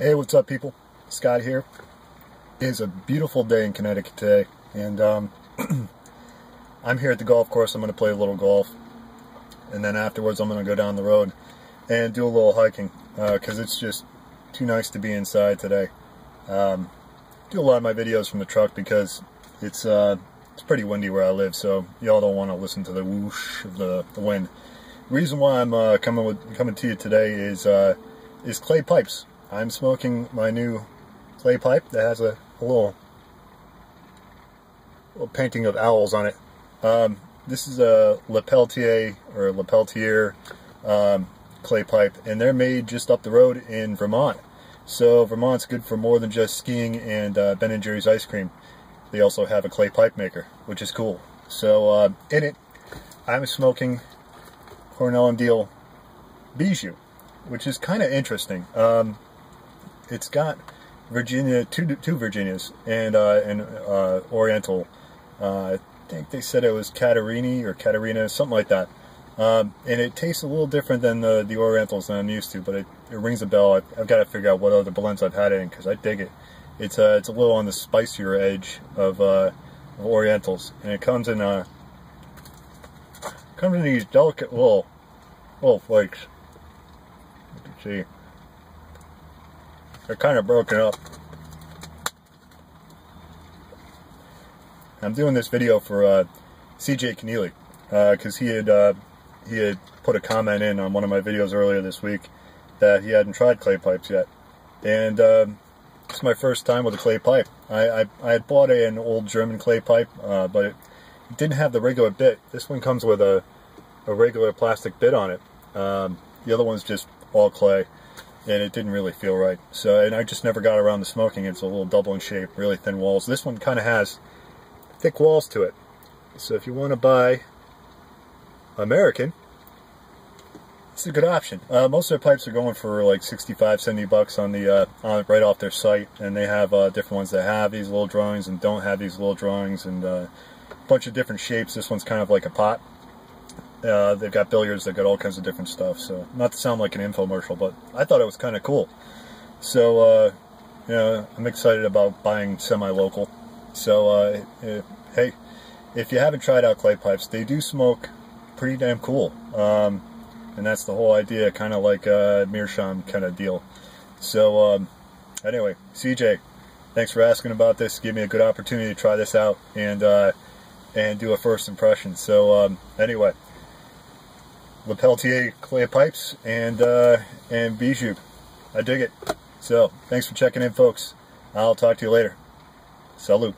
Hey, what's up, people? Scott here. It's a beautiful day in Connecticut today, and um, I'm here at the golf course. I'm going to play a little golf, and then afterwards, I'm going to go down the road and do a little hiking because uh, it's just too nice to be inside today. Um, do a lot of my videos from the truck because it's uh, it's pretty windy where I live, so y'all don't want to listen to the whoosh of the, the wind. The reason why I'm uh, coming with coming to you today is uh, is clay pipes. I'm smoking my new clay pipe that has a, a little, little, painting of owls on it. Um, this is a Le Peltier or Le Peltier um, clay pipe, and they're made just up the road in Vermont. So Vermont's good for more than just skiing and uh, Ben and Jerry's ice cream. They also have a clay pipe maker, which is cool. So uh, in it, I'm smoking Cornell and Diehl Bijou, which is kind of interesting. Um, it's got Virginia, two two Virginias, and uh, and uh, Oriental. Uh, I think they said it was Katerini or Catarina, something like that. Um, and it tastes a little different than the the Orientals that I'm used to, but it, it rings a bell. I've, I've got to figure out what other blends I've had it in because I dig it. It's uh, it's a little on the spicier edge of, uh, of Orientals, and it comes in uh, comes in these delicate little little flakes. You can see. They're kind of broken up. I'm doing this video for uh, CJ Conneally because uh, he had uh, he had put a comment in on one of my videos earlier this week that he hadn't tried clay pipes yet, and um, it's my first time with a clay pipe. I I, I had bought an old German clay pipe, uh, but it, it, didn't have the regular bit. This one comes with a a regular plastic bit on it. Um, the other one's just all clay and it didn't really feel right. So, and I just never got around to smoking. It's a little Dublin shape, really thin walls. This one kind of has thick walls to it. So if you want to buy American, it's a good option. Uh, most of their pipes are going for like 65, 70 bucks on the uh, on right off their site, and they have uh, different ones that have these little drawings and don't have these little drawings, and uh, a bunch of different shapes. This one's kind of like a pot. Uh, they've got billiards, they've got all kinds of different stuff. So, not to sound like an infomercial, but I thought it was kind of cool. So, uh, you know, I'm excited about buying semi-local. So, uh, if, hey, if you haven't tried out clay pipes, they do smoke pretty damn cool. Um, and that's the whole idea, kind of like a Meerschaum kind of deal. So, um, anyway, CJ, thanks for asking about this. Give me a good opportunity to try this out and uh, and do a first impression. So, um, anyway. Le Peltier clay pipes and uh, and Bijou. I dig it. So thanks for checking in, folks. I'll talk to you later. Salute.